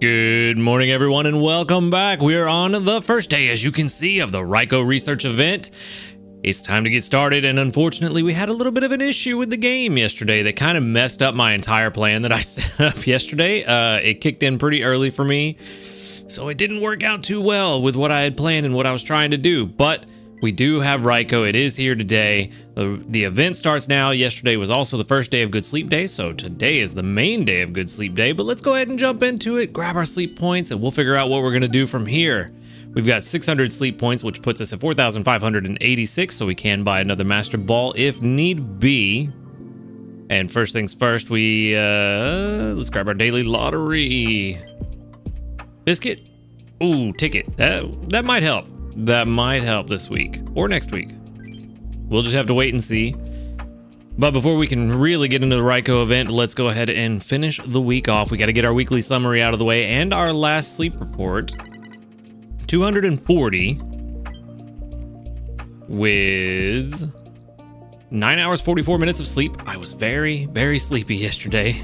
Good morning, everyone, and welcome back. We are on the first day, as you can see, of the Raikou research event. It's time to get started, and unfortunately, we had a little bit of an issue with the game yesterday that kind of messed up my entire plan that I set up yesterday. Uh, it kicked in pretty early for me, so it didn't work out too well with what I had planned and what I was trying to do, but we do have Raikou. It is here today. The, the event starts now. Yesterday was also the first day of Good Sleep Day, so today is the main day of Good Sleep Day. But let's go ahead and jump into it, grab our sleep points, and we'll figure out what we're going to do from here. We've got 600 sleep points, which puts us at 4,586, so we can buy another Master Ball if need be. And first things first, we, uh, let's grab our daily lottery. Biscuit. Ooh, ticket. That, that might help that might help this week or next week. We'll just have to wait and see. But before we can really get into the Raikou event, let's go ahead and finish the week off. We got to get our weekly summary out of the way and our last sleep report. 240 with 9 hours 44 minutes of sleep. I was very, very sleepy yesterday.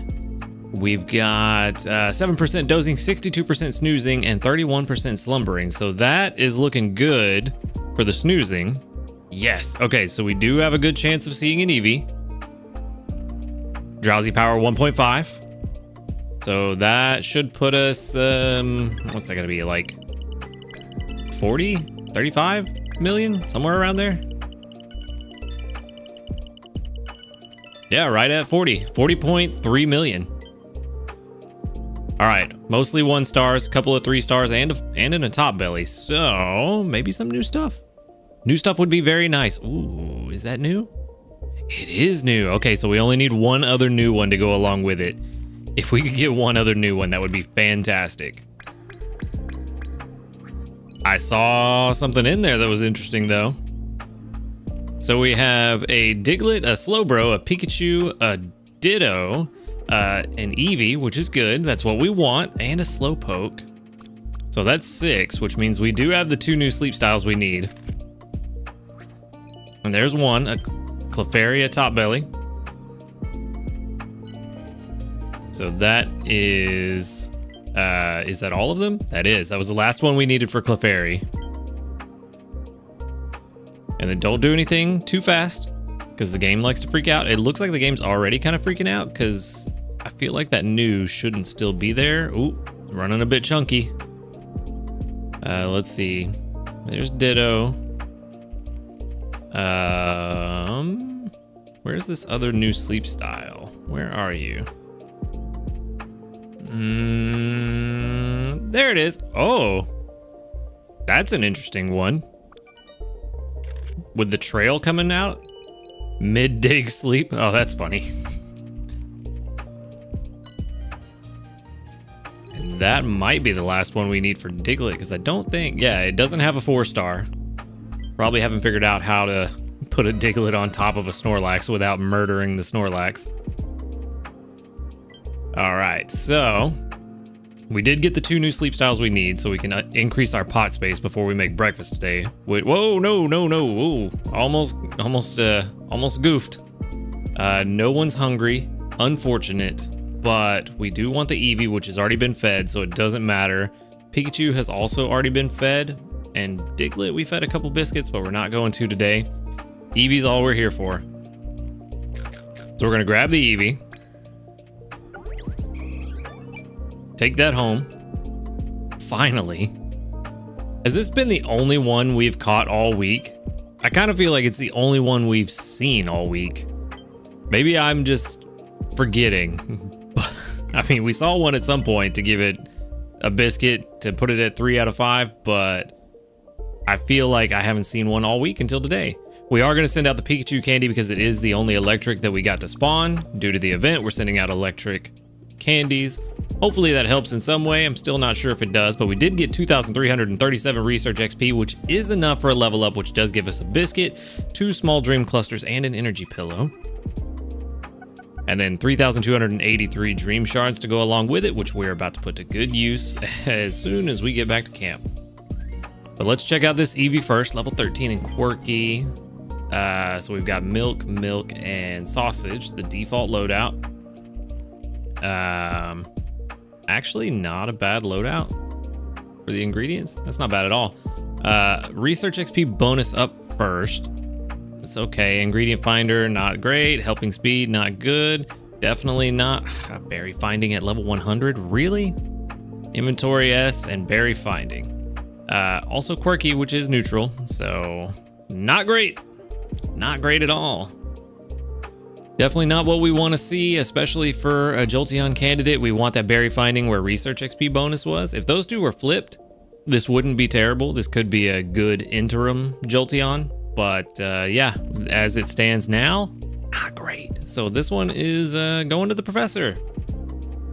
We've got 7% uh, dozing, 62% snoozing, and 31% slumbering. So that is looking good for the snoozing. Yes. Okay, so we do have a good chance of seeing an Eevee. Drowsy power 1.5. So that should put us, um, what's that gonna be, like 40, 35 million? Somewhere around there? Yeah, right at 40, 40.3 million. All right, mostly one stars, couple of three stars, and and in a top belly. So maybe some new stuff. New stuff would be very nice. Ooh, is that new? It is new. Okay, so we only need one other new one to go along with it. If we could get one other new one, that would be fantastic. I saw something in there that was interesting though. So we have a Diglett, a Slowbro, a Pikachu, a Ditto, uh, an Eevee, which is good. That's what we want, and a Slowpoke. So that's six, which means we do have the two new sleep styles we need. And there's one, a Clefairy Top Belly. So that is, uh, is that all of them? That is, that was the last one we needed for Clefairy. And then don't do anything too fast because the game likes to freak out. It looks like the game's already kind of freaking out because I feel like that new shouldn't still be there. Ooh, running a bit chunky. Uh, let's see. There's Ditto. Um, where's this other new sleep style? Where are you? Mm, there it is. Oh, that's an interesting one. With the trail coming out? Mid-dig sleep? Oh, that's funny. That might be the last one we need for Diglett, because I don't think... Yeah, it doesn't have a four-star. Probably haven't figured out how to put a Diglett on top of a Snorlax without murdering the Snorlax. Alright, so... We did get the two new sleep styles we need, so we can uh, increase our pot space before we make breakfast today. Wait, whoa, no, no, no, whoa. Almost, almost, uh, almost goofed. Uh, no one's hungry. Unfortunate. But we do want the Eevee, which has already been fed, so it doesn't matter. Pikachu has also already been fed. And Diglett, we fed a couple biscuits, but we're not going to today. Eevee's all we're here for. So we're gonna grab the Eevee. Take that home. Finally. Has this been the only one we've caught all week? I kind of feel like it's the only one we've seen all week. Maybe I'm just forgetting. I mean, we saw one at some point to give it a biscuit to put it at three out of five, but I feel like I haven't seen one all week until today. We are going to send out the Pikachu candy because it is the only electric that we got to spawn. Due to the event, we're sending out electric candies. Hopefully that helps in some way. I'm still not sure if it does, but we did get 2,337 research XP, which is enough for a level up, which does give us a biscuit, two small dream clusters, and an energy pillow. And then 3,283 dream shards to go along with it, which we're about to put to good use as soon as we get back to camp. But let's check out this Eevee first, level 13 and quirky. Uh, so we've got milk, milk, and sausage, the default loadout. Um, Actually, not a bad loadout for the ingredients. That's not bad at all. Uh, research XP bonus up first. It's okay. Ingredient finder, not great. Helping speed, not good. Definitely not. Berry finding at level 100, really? Inventory S and berry finding. Uh, also quirky, which is neutral, so not great. Not great at all. Definitely not what we want to see, especially for a Jolteon candidate. We want that berry finding where research XP bonus was. If those two were flipped, this wouldn't be terrible. This could be a good interim Jolteon. But uh, yeah, as it stands now, not great. So this one is uh, going to the professor.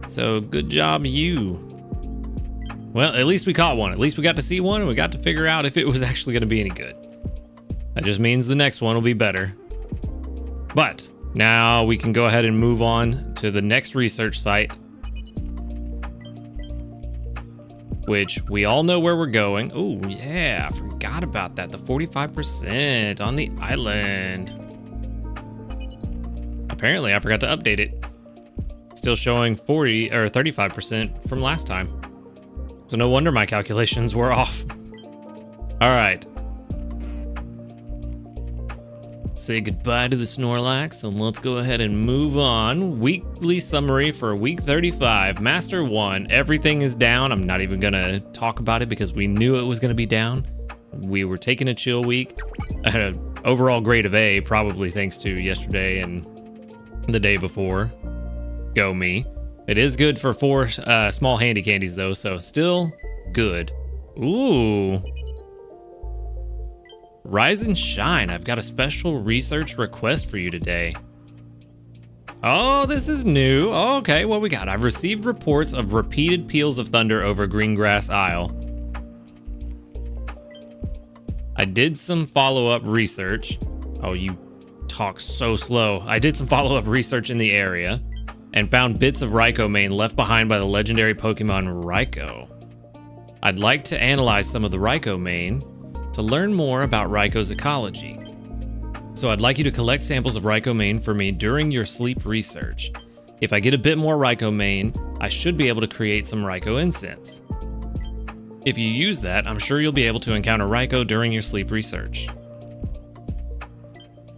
So good job, you. Well, at least we caught one. At least we got to see one and we got to figure out if it was actually going to be any good. That just means the next one will be better. But now we can go ahead and move on to the next research site, which we all know where we're going. Oh, yeah, I forgot about that. The 45% on the island. Apparently, I forgot to update it. Still showing 40 or 35% from last time. So no wonder my calculations were off. All right. Say goodbye to the Snorlax and let's go ahead and move on. Weekly summary for week 35. Master 1, everything is down. I'm not even gonna talk about it because we knew it was gonna be down. We were taking a chill week. I had an overall grade of A, probably thanks to yesterday and the day before. Go me. It is good for four uh, small handy candies though, so still good. Ooh, Rise and shine, I've got a special research request for you today. Oh, this is new. Oh, okay, what we got? I've received reports of repeated peals of thunder over Greengrass Isle. I did some follow-up research. Oh, you talk so slow. I did some follow-up research in the area and found bits of Raikou mane left behind by the legendary Pokemon Raikou. I'd like to analyze some of the Raikou mane to learn more about Raikou's ecology. So I'd like you to collect samples of Raikou for me during your sleep research. If I get a bit more Raikou I should be able to create some Raikou incense. If you use that, I'm sure you'll be able to encounter Raikou during your sleep research.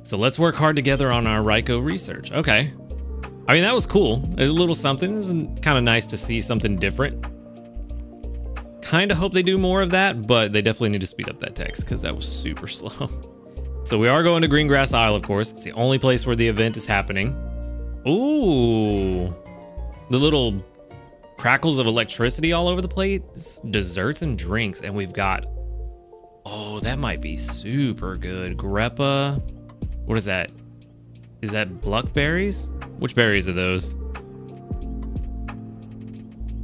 So let's work hard together on our Raikou research. Okay. I mean, that was cool. It was a little something. It was kind of nice to see something different kind of hope they do more of that, but they definitely need to speed up that text because that was super slow. So we are going to Greengrass Isle, of course. It's the only place where the event is happening. Ooh, the little crackles of electricity all over the place, desserts and drinks, and we've got, oh, that might be super good. Grepa, what is that? Is that Bluk Berries? Which berries are those?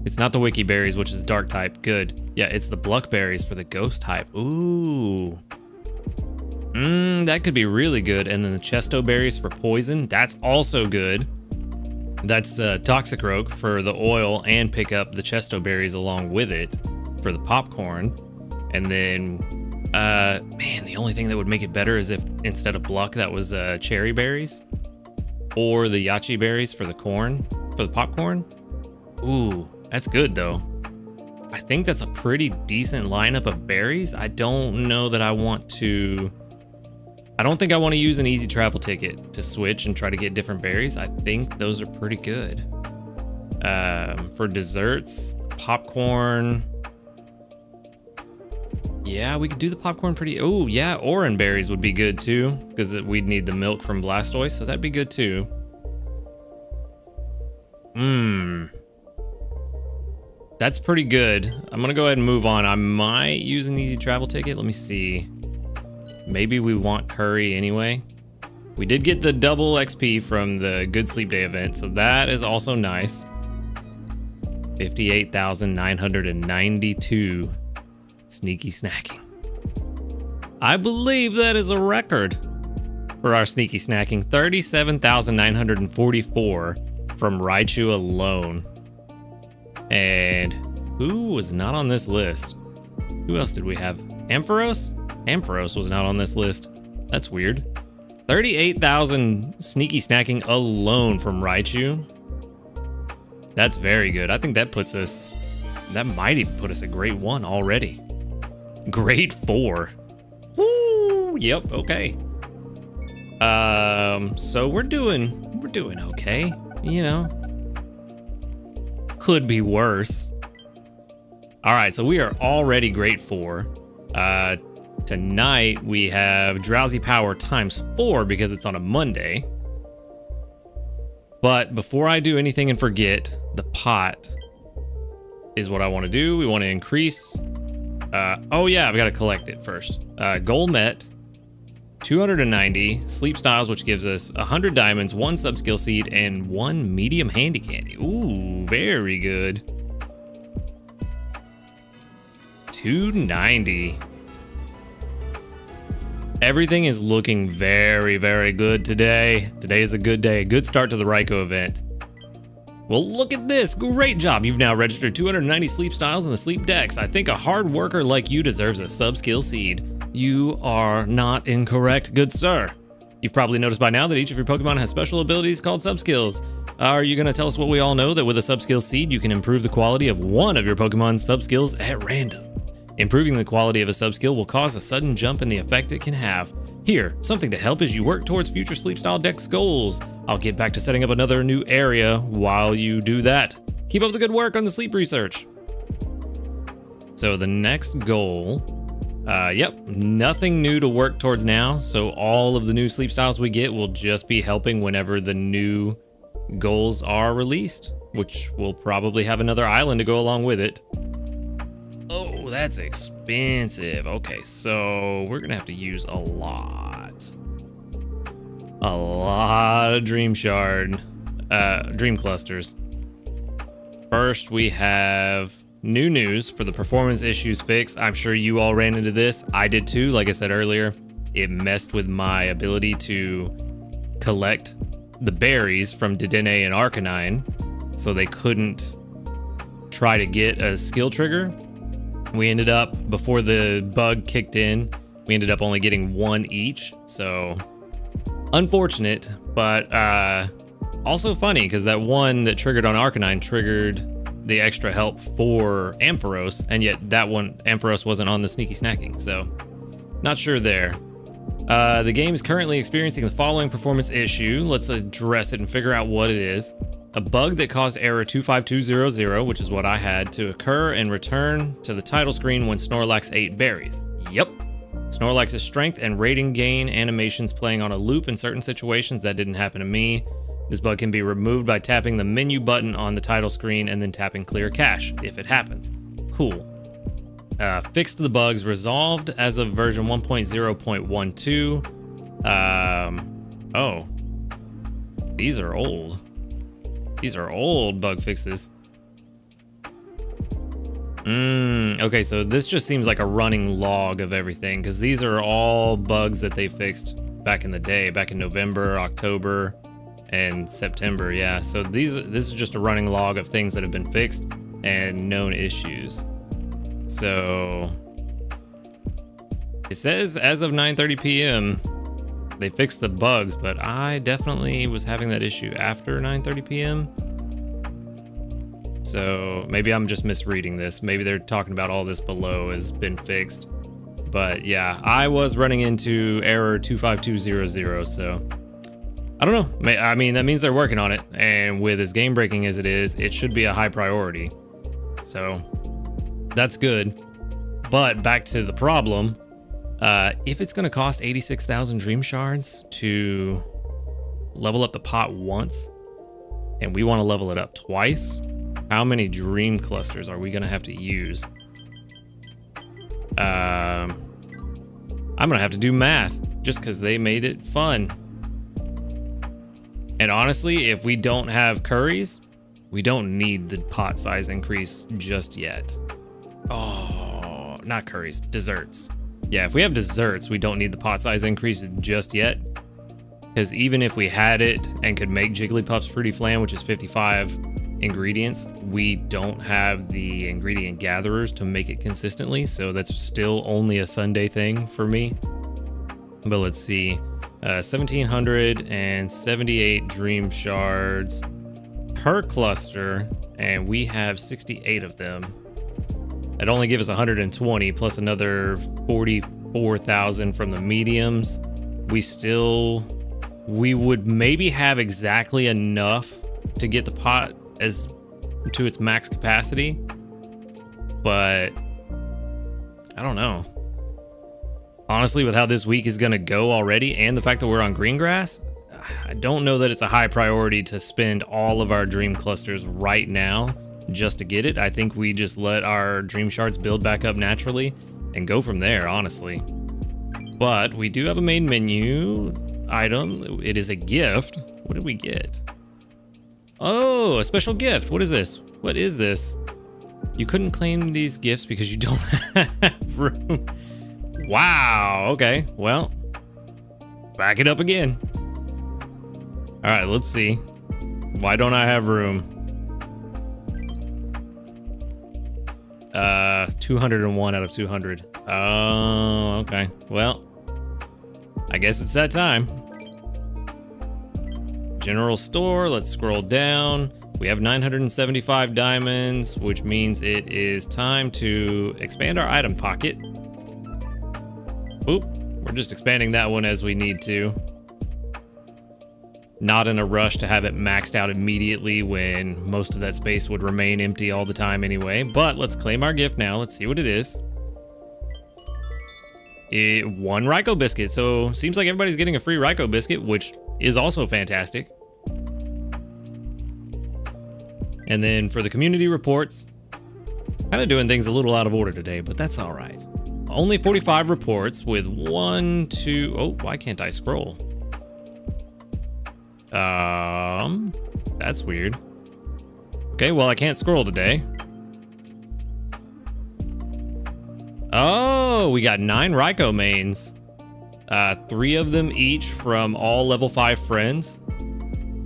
It's not the wiki berries, which is dark type. Good. Yeah, it's the bluk berries for the ghost type. Ooh. Mmm, that could be really good. And then the chesto berries for poison. That's also good. That's uh, Toxicroak for the oil and pick up the chesto berries along with it for the popcorn. And then, uh, man, the only thing that would make it better is if instead of bluk, that was uh, cherry berries or the yache berries for the corn, for the popcorn. Ooh, that's good though. I think that's a pretty decent lineup of berries. I don't know that I want to... I don't think I want to use an easy travel ticket to switch and try to get different berries. I think those are pretty good. Um, for desserts, popcorn. Yeah, we could do the popcorn pretty... Oh, yeah, oran berries would be good too, because we'd need the milk from Blastoise, so that'd be good too. Mmm. That's pretty good. I'm gonna go ahead and move on. I might use an easy travel ticket. Let me see. Maybe we want curry anyway. We did get the double XP from the Good Sleep Day event, so that is also nice. 58,992 sneaky snacking. I believe that is a record for our sneaky snacking. 37,944 from Raichu alone. And who was not on this list? Who else did we have? Ampharos? Ampharos was not on this list. That's weird. 38,000 sneaky snacking alone from Raichu. That's very good. I think that puts us, that might even put us at grade one already. Grade four. Woo! Yep, okay. Um, so we're doing, we're doing okay, you know. Could be worse. All right, so we are already great for. Uh, tonight we have Drowsy Power times four because it's on a Monday. But before I do anything and forget, the pot is what I want to do. We want to increase. Uh, oh yeah, I've got to collect it first. Uh, goal met, 290 sleep styles, which gives us 100 diamonds, one subskill seed, and one medium handy candy. Ooh, very good. 290. Everything is looking very, very good today. Today is a good day. A good start to the Raikou event. Well, look at this. Great job. You've now registered 290 sleep styles in the sleep Dex. I think a hard worker like you deserves a sub-skill seed. You are not incorrect, good sir. You've probably noticed by now that each of your Pokemon has special abilities called sub-skills. Are you going to tell us what we all know that with a sub-skill seed, you can improve the quality of one of your Pokemon's sub-skills at random? Improving the quality of a subskill will cause a sudden jump in the effect it can have. Here, something to help as you work towards future sleep style dex goals. I'll get back to setting up another new area while you do that. Keep up the good work on the sleep research. So the next goal, uh, yep, nothing new to work towards now. So all of the new sleep styles we get will just be helping whenever the new goals are released, which will probably have another island to go along with it. Oh, that's expensive. Okay, so we're gonna have to use a lot. A lot of Dream Shard, uh, Dream Clusters. First, we have new news for the performance issues fix. I'm sure you all ran into this. I did too, like I said earlier. It messed with my ability to collect the berries from Dedenne and Arcanine, so they couldn't try to get a skill trigger we ended up, before the bug kicked in, we ended up only getting one each. So unfortunate, but uh, also funny because that one that triggered on Arcanine triggered the extra help for Ampharos, and yet that one, Ampharos wasn't on the sneaky snacking. So not sure there. Uh, the game is currently experiencing the following performance issue. Let's address it and figure out what it is. A bug that caused error 25200, which is what I had, to occur and return to the title screen when Snorlax ate berries. Yep. Snorlax's strength and rating gain animations playing on a loop in certain situations. That didn't happen to me. This bug can be removed by tapping the menu button on the title screen and then tapping clear cache, if it happens. Cool. Uh, fixed the bugs, resolved as of version 1.0.12. Um, oh. These are old. These are old bug fixes. Mm, okay, so this just seems like a running log of everything because these are all bugs that they fixed back in the day, back in November, October, and September. Yeah, so these this is just a running log of things that have been fixed and known issues. So it says as of 9:30 p.m. They fixed the bugs, but I definitely was having that issue after 9.30 p.m. So maybe I'm just misreading this. Maybe they're talking about all this below has been fixed. But yeah, I was running into error 25200, so I don't know. I mean, that means they're working on it. And with as game breaking as it is, it should be a high priority. So that's good. But back to the problem, uh, if it's going to cost 86,000 Dream Shards to level up the pot once, and we want to level it up twice, how many Dream Clusters are we going to have to use? Um, I'm going to have to do math just because they made it fun. And honestly, if we don't have curries, we don't need the pot size increase just yet. Oh, not curries, desserts. Yeah, if we have desserts, we don't need the pot size increase just yet. Because even if we had it and could make Jigglypuff's Fruity Flan, which is 55 ingredients, we don't have the ingredient gatherers to make it consistently. So that's still only a Sunday thing for me. But let's see. Uh, 1778 dream shards per cluster and we have 68 of them. It only gives us 120 plus another 44,000 from the mediums. We still, we would maybe have exactly enough to get the pot as to its max capacity, but I don't know. Honestly, with how this week is going to go already and the fact that we're on Greengrass, I don't know that it's a high priority to spend all of our dream clusters right now just to get it. I think we just let our dream shards build back up naturally and go from there, honestly. But we do have a main menu item. It is a gift. What did we get? Oh, a special gift. What is this? What is this? You couldn't claim these gifts because you don't have room. Wow. Okay. Well, back it up again. All right, let's see. Why don't I have room? Uh, 201 out of 200. Oh, okay. Well, I guess it's that time. General store, let's scroll down. We have 975 diamonds, which means it is time to expand our item pocket. Oop, we're just expanding that one as we need to. Not in a rush to have it maxed out immediately when most of that space would remain empty all the time anyway. But let's claim our gift now. Let's see what it is. It, one Raikou biscuit. So seems like everybody's getting a free Raikou biscuit, which is also fantastic. And then for the community reports, kind of doing things a little out of order today, but that's all right. Only 45 reports with one, two, oh, why can't I scroll? Um, that's weird. Okay, well, I can't scroll today. Oh, we got nine Raikou manes. Uh, three of them each from all level five friends.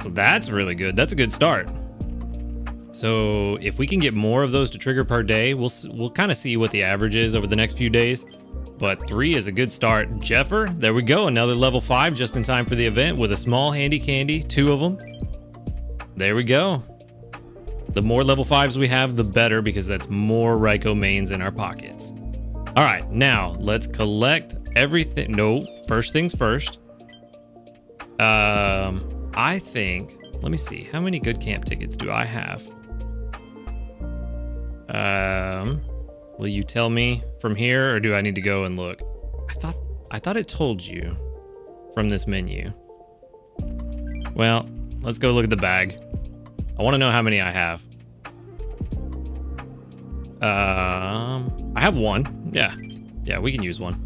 So that's really good. That's a good start. So if we can get more of those to trigger per day, we'll we'll kind of see what the average is over the next few days. But three is a good start. Jeffer, there we go. Another level five just in time for the event with a small handy candy, two of them. There we go. The more level fives we have, the better because that's more Raikou manes in our pockets. All right, now let's collect everything. No, first things first. Um, I think, let me see, how many good camp tickets do I have? Um, will you tell me from here or do I need to go and look? I thought I thought it told you from this menu. Well, let's go look at the bag. I want to know how many I have. Um, I have one. Yeah. Yeah, we can use one.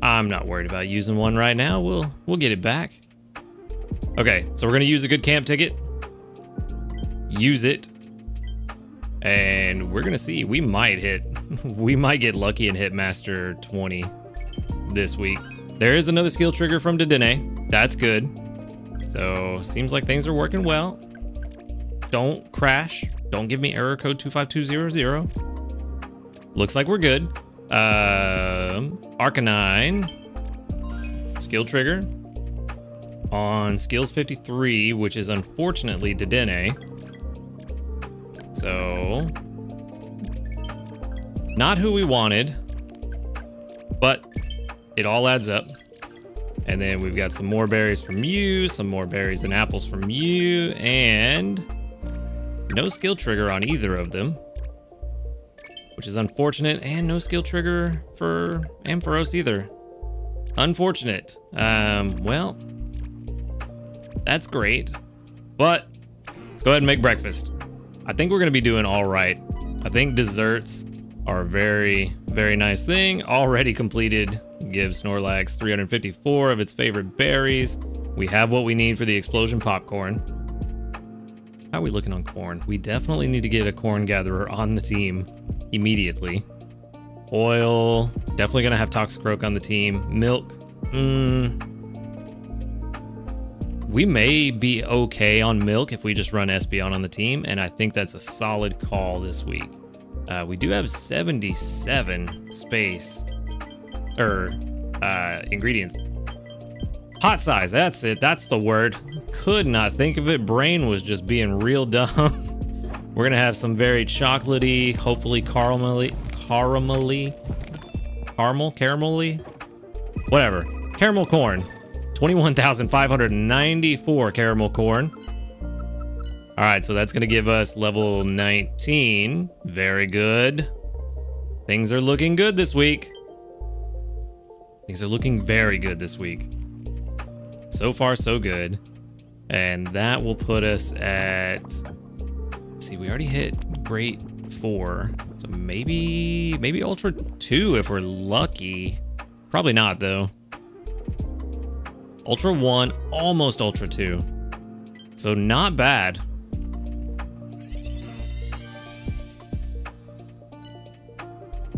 I'm not worried about using one right now. We'll we'll get it back. Okay, so we're gonna use a good camp ticket. Use it and we're gonna see, we might hit, we might get lucky and hit Master 20 this week. There is another skill trigger from Dedenne. That's good. So seems like things are working well. Don't crash. Don't give me error code 25200. Looks like we're good. Um, Arcanine. Skill trigger. On skills 53, which is unfortunately Dedenne. So, not who we wanted, but it all adds up. And then we've got some more berries from you, some more berries and apples from you, and no skill trigger on either of them, which is unfortunate, and no skill trigger for Ampharos either. Unfortunate. Um, well, that's great, but let's go ahead and make breakfast. I think we're gonna be doing all right. I think desserts are a very, very nice thing. Already completed, gives Snorlax 354 of its favorite berries. We have what we need for the explosion popcorn. How are we looking on corn? We definitely need to get a corn gatherer on the team immediately. Oil, definitely gonna have Toxicroak on the team. Milk, mmm, we may be okay on milk if we just run Espeon on the team, and I think that's a solid call this week. Uh, we do have 77 space, or uh, ingredients. Pot size, that's it, that's the word. Could not think of it, brain was just being real dumb. We're gonna have some very chocolatey, hopefully caramelly, caramelly, caramel, caramelly, whatever. Caramel corn. 21,594 caramel corn. All right, so that's gonna give us level 19. Very good. Things are looking good this week. Things are looking very good this week. So far, so good. And that will put us at, see, we already hit great four. So maybe, maybe ultra two if we're lucky. Probably not though. Ultra 1, almost Ultra 2. So not bad.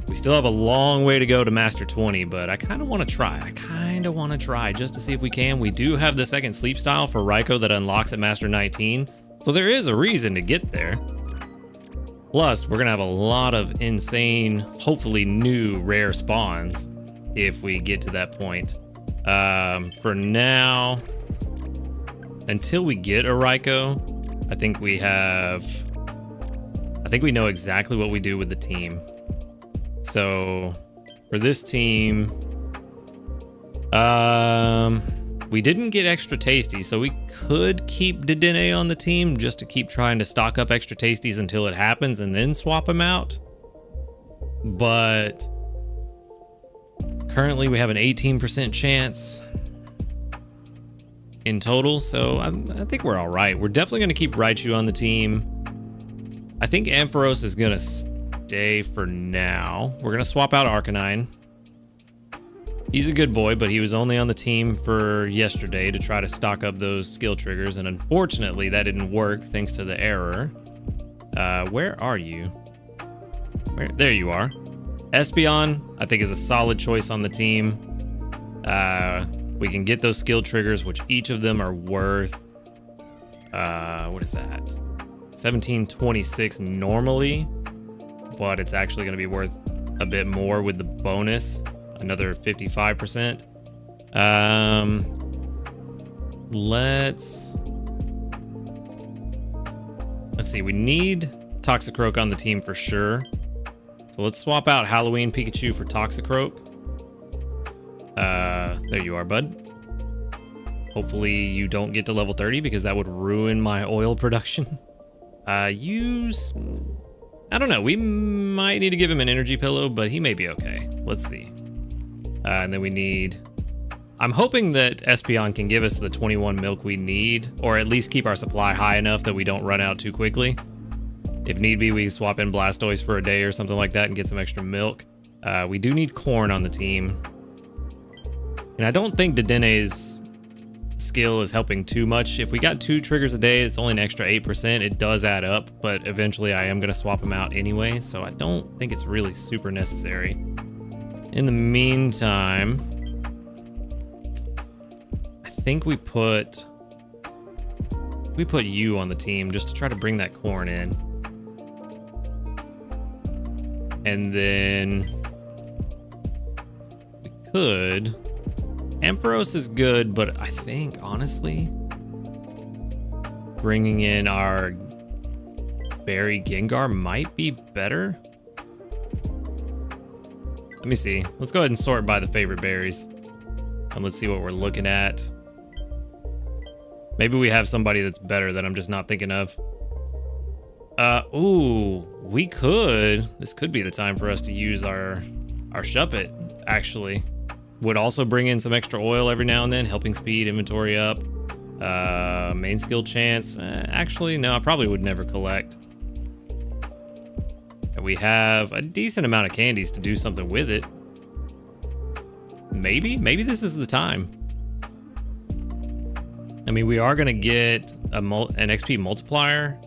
We still have a long way to go to Master 20, but I kind of want to try. I kind of want to try just to see if we can. We do have the second sleep style for Raikou that unlocks at Master 19, so there is a reason to get there. Plus, we're going to have a lot of insane, hopefully new rare spawns if we get to that point. Um, for now, until we get a Raikou, I think we have, I think we know exactly what we do with the team. So for this team, um, we didn't get extra tasty, so we could keep Dedenne on the team just to keep trying to stock up extra tasties until it happens and then swap them out. But Currently, we have an 18% chance in total, so I'm, i think we're all right. We're definitely going to keep Raichu on the team. I think Ampharos is going to stay for now. We're going to swap out Arcanine. He's a good boy, but he was only on the team for yesterday to try to stock up those skill triggers, and unfortunately that didn't work thanks to the error. Uh, where are you? Where? There you are. Espeon, I think, is a solid choice on the team. Uh, we can get those skill triggers, which each of them are worth, uh, what is that? 1726 normally, but it's actually going to be worth a bit more with the bonus, another 55%. Um, let's, let's see, we need Toxicroak on the team for sure. So let's swap out Halloween Pikachu for Toxicroak. Uh, there you are, bud. Hopefully you don't get to level 30 because that would ruin my oil production. Uh, use... I don't know. We might need to give him an energy pillow, but he may be okay. Let's see. Uh, and then we need... I'm hoping that Espeon can give us the 21 milk we need, or at least keep our supply high enough that we don't run out too quickly. If need be, we swap in Blastoise for a day or something like that and get some extra milk. Uh, we do need corn on the team. And I don't think Dedenne's skill is helping too much. If we got two triggers a day, it's only an extra 8%. It does add up, but eventually I am going to swap them out anyway, so I don't think it's really super necessary. In the meantime, I think we put we put you on the team just to try to bring that corn in. And then we could. Ampharos is good, but I think, honestly, bringing in our Berry Gengar might be better. Let me see. Let's go ahead and sort by the favorite berries. And let's see what we're looking at. Maybe we have somebody that's better that I'm just not thinking of. Uh, ooh, we could. This could be the time for us to use our our Shuppet, actually. Would also bring in some extra oil every now and then, helping speed inventory up. Uh, main skill chance. Eh, actually, no, I probably would never collect. And we have a decent amount of candies to do something with it. Maybe, maybe this is the time. I mean, we are going to get a an XP multiplier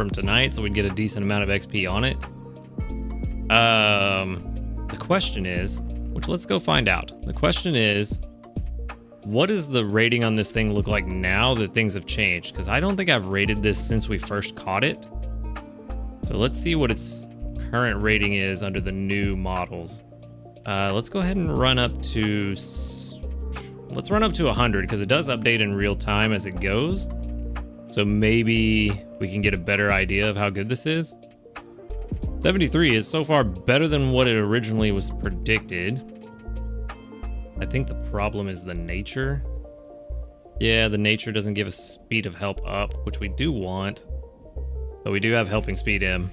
from tonight, so we'd get a decent amount of XP on it. Um, the question is, which let's go find out. The question is, what does the rating on this thing look like now that things have changed? Because I don't think I've rated this since we first caught it. So let's see what its current rating is under the new models. Uh, let's go ahead and run up to... Let's run up to 100 because it does update in real time as it goes. So maybe we can get a better idea of how good this is. 73 is so far better than what it originally was predicted. I think the problem is the nature. Yeah, the nature doesn't give us speed of help up, which we do want. But we do have helping speed M.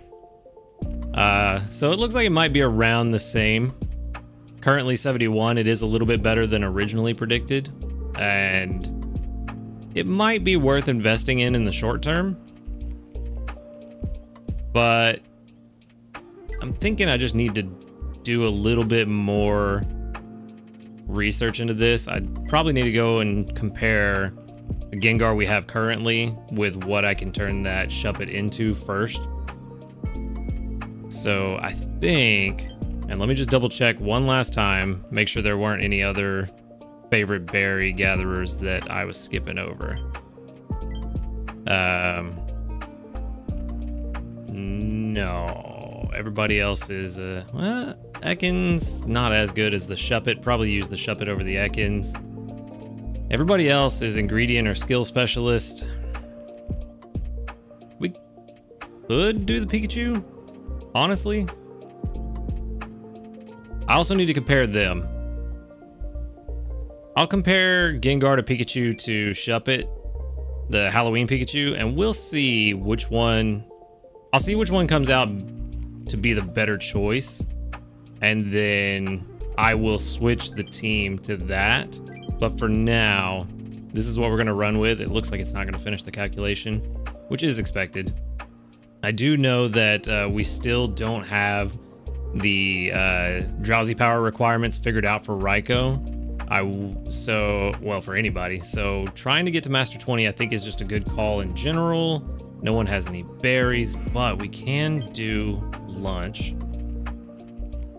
Uh, so it looks like it might be around the same. Currently 71, it is a little bit better than originally predicted. And it might be worth investing in in the short term. But I'm thinking I just need to do a little bit more research into this. I probably need to go and compare the Gengar we have currently with what I can turn that Shuppet into first. So I think, and let me just double check one last time, make sure there weren't any other favorite berry gatherers that I was skipping over. Um, no, everybody else is, uh, well, Ekans, not as good as the Shuppet. Probably use the Shuppet over the Ekans. Everybody else is ingredient or skill specialist. We could do the Pikachu, honestly. I also need to compare them. I'll compare Gengar to Pikachu to Shuppet, the Halloween Pikachu, and we'll see which one, I'll see which one comes out to be the better choice and then I will switch the team to that. But for now, this is what we're gonna run with. It looks like it's not gonna finish the calculation, which is expected. I do know that uh, we still don't have the uh, drowsy power requirements figured out for Raikou. I so well for anybody. So trying to get to Master 20, I think is just a good call in general. No one has any berries, but we can do lunch.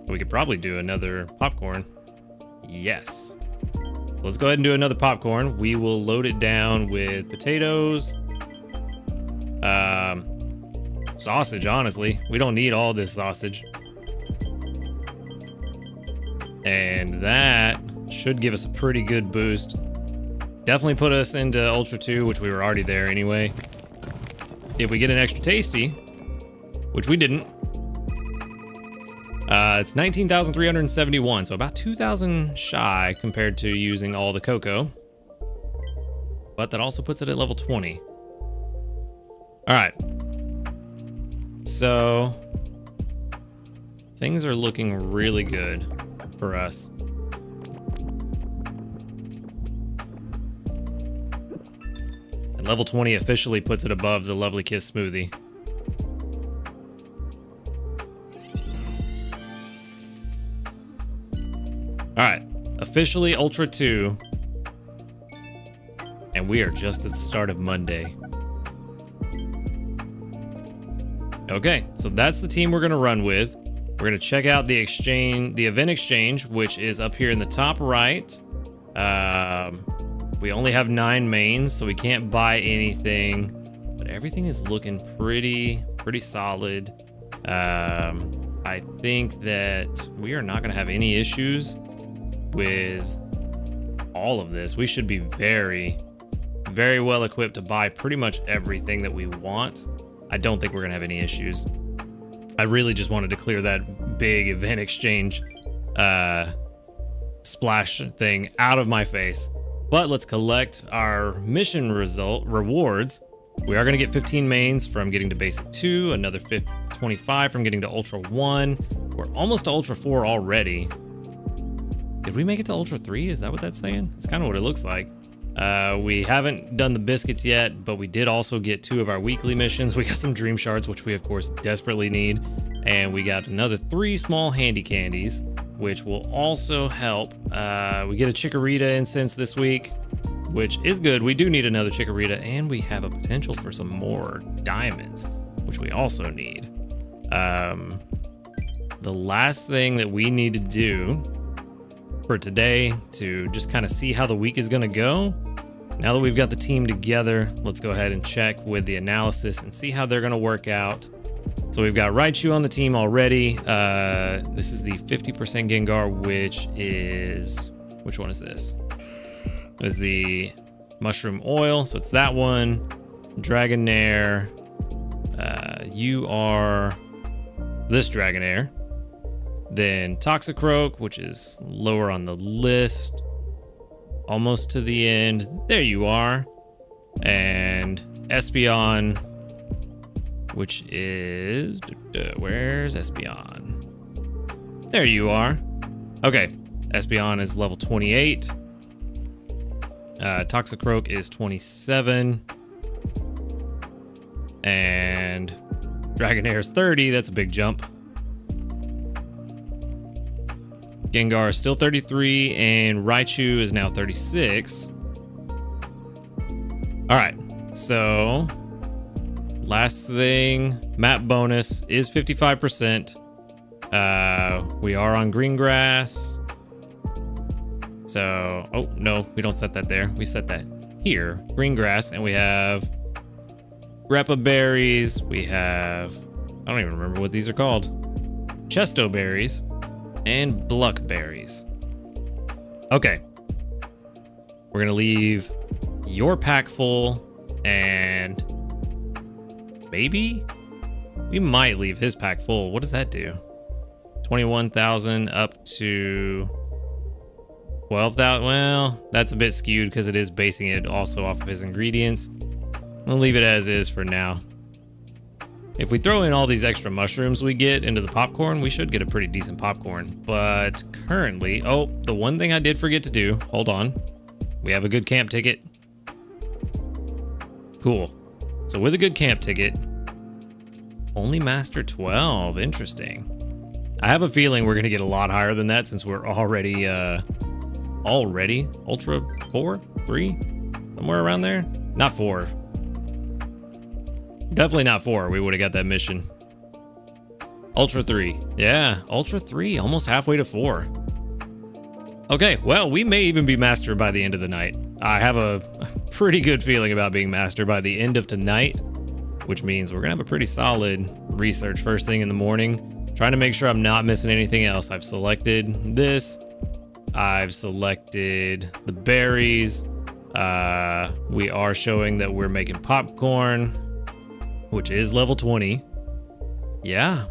We could probably do another popcorn. Yes. So let's go ahead and do another popcorn. We will load it down with potatoes. Um, sausage, honestly. We don't need all this sausage. And that should give us a pretty good boost. Definitely put us into Ultra 2, which we were already there anyway. If we get an extra tasty, which we didn't, uh, it's 19,371, so about 2,000 shy compared to using all the cocoa. But that also puts it at level 20. All right. So things are looking really good for us. Level 20 officially puts it above the Lovely Kiss smoothie. All right, officially Ultra 2. And we are just at the start of Monday. Okay, so that's the team we're gonna run with. We're gonna check out the exchange, the event exchange, which is up here in the top right. Um, we only have nine manes, so we can't buy anything, but everything is looking pretty, pretty solid. Um, I think that we are not gonna have any issues with all of this. We should be very, very well equipped to buy pretty much everything that we want. I don't think we're gonna have any issues. I really just wanted to clear that big event exchange uh, splash thing out of my face. But let's collect our mission result rewards. We are going to get 15 manes from getting to basic 2, another 25 from getting to ultra 1. We're almost to ultra 4 already. Did we make it to Ultra 3? Is that what that's saying? It's kind of what it looks like. Uh, we haven't done the biscuits yet, but we did also get two of our weekly missions. We got some dream shards, which we of course desperately need. And we got another three small handy candies, which will also help. Uh, we get a Chikorita incense this week, which is good. We do need another Chikorita, and we have a potential for some more diamonds, which we also need. Um, the last thing that we need to do for today to just kind of see how the week is going to go. Now that we've got the team together, let's go ahead and check with the analysis and see how they're going to work out. So we've got Raichu on the team already. Uh, this is the 50% Gengar, which is, which one is this? Is the mushroom oil. So it's that one. Dragonair. Uh, you are this Dragonair. Then Toxicroak, which is lower on the list. Almost to the end. There you are. And Espeon, which is... Where's Espeon? There you are. Okay. Espeon is level 28. Uh, Toxicroak is 27. And Dragonair is 30. That's a big jump. Gengar is still 33, and Raichu is now 36. All right, so last thing, map bonus is 55%. Uh, we are on Greengrass. So, oh, no, we don't set that there. We set that here, Greengrass, and we have Grepa berries. We have, I don't even remember what these are called. Chesto berries and Bluk Berries. Okay. We're gonna leave your pack full and maybe we might leave his pack full. What does that do? 21,000 up to 12,000. Well, that's a bit skewed because it is basing it also off of his ingredients. I'll leave it as is for now. If we throw in all these extra mushrooms we get into the popcorn, we should get a pretty decent popcorn. But currently, oh, the one thing I did forget to do, hold on. We have a good camp ticket. Cool. So with a good camp ticket, only master 12, interesting. I have a feeling we're gonna get a lot higher than that since we're already, uh, already ultra four, three, somewhere around there. Not four, Definitely not four. We would have got that mission. Ultra 3. Yeah, Ultra 3, almost halfway to 4. Okay, well, we may even be Master by the end of the night. I have a pretty good feeling about being Master by the end of tonight, which means we're to have a pretty solid research first thing in the morning. Trying to make sure I'm not missing anything else. I've selected this. I've selected the berries. Uh, we are showing that we're making popcorn which is level 20. Yeah,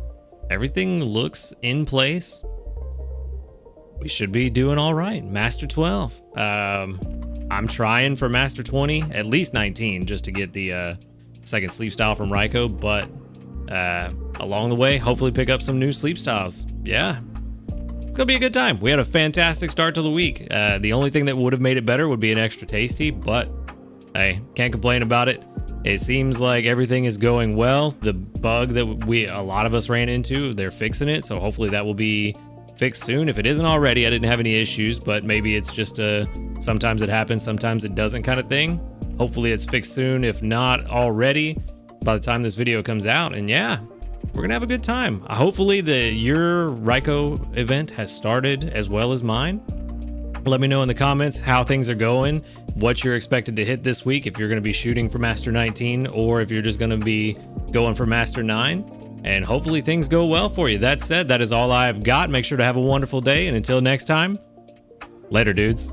everything looks in place. We should be doing all right. Master 12. Um, I'm trying for Master 20, at least 19, just to get the uh, second sleep style from Raikou, but uh, along the way, hopefully pick up some new sleep styles. Yeah, it's gonna be a good time. We had a fantastic start to the week. Uh, the only thing that would have made it better would be an extra tasty, but hey, can't complain about it. It seems like everything is going well. The bug that we a lot of us ran into, they're fixing it. So hopefully that will be fixed soon. If it isn't already, I didn't have any issues, but maybe it's just a sometimes it happens, sometimes it doesn't kind of thing. Hopefully it's fixed soon. If not already, by the time this video comes out. And yeah, we're gonna have a good time. Hopefully the your Raikou event has started as well as mine. Let me know in the comments how things are going, what you're expected to hit this week, if you're to be shooting for Master 19 or if you're just to be going for Master 9. And hopefully things go well for you. That said, that is all I've got. Make sure to have a wonderful day. And until next time, later, dudes.